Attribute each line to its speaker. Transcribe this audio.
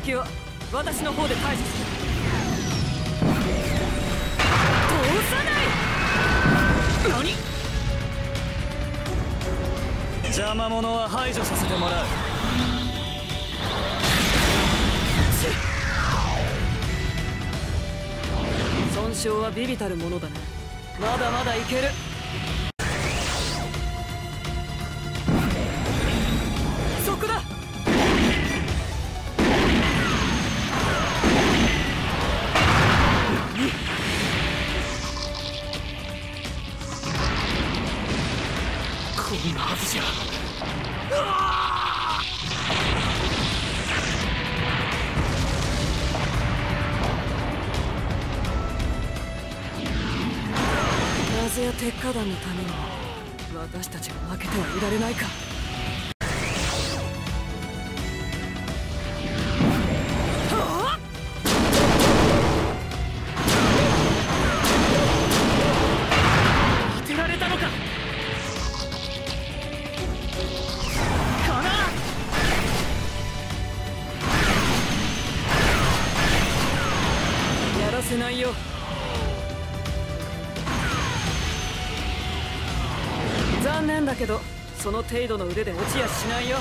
Speaker 1: 敵は私の方で退治する。通さない。何。邪魔者は排除させてもらう。損傷はビビたるものだねまだまだいける
Speaker 2: んなはずじゃ。
Speaker 1: 風や鉄火団のために私たちが負けてはいられないか。せないよ。残念だけどその程度の腕で落ちやしないよ。